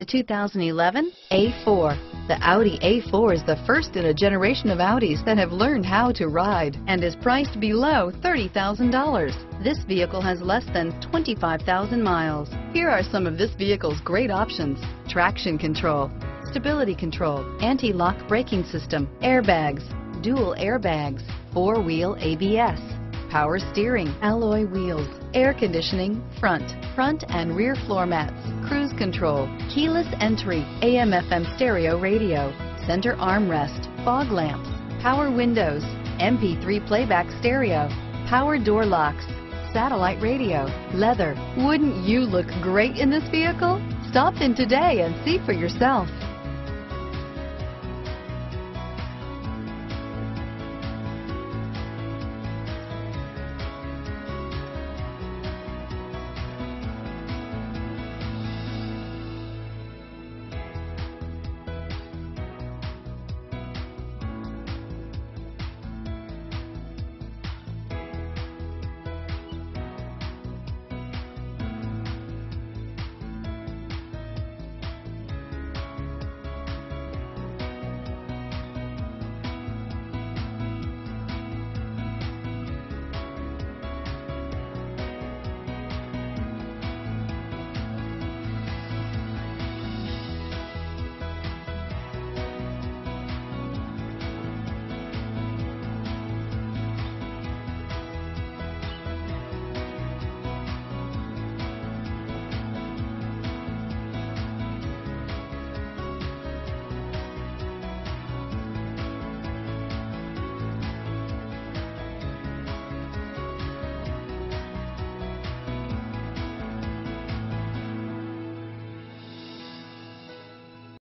The 2011 A4. The Audi A4 is the first in a generation of Audis that have learned how to ride and is priced below $30,000. This vehicle has less than 25,000 miles. Here are some of this vehicle's great options. Traction control, stability control, anti-lock braking system, airbags, dual airbags, four-wheel ABS, power steering, alloy wheels, air conditioning, front, front and rear floor mats, cruise control, keyless entry, AM FM stereo radio, center armrest, fog lamps, power windows, MP3 playback stereo, power door locks, satellite radio, leather. Wouldn't you look great in this vehicle? Stop in today and see for yourself.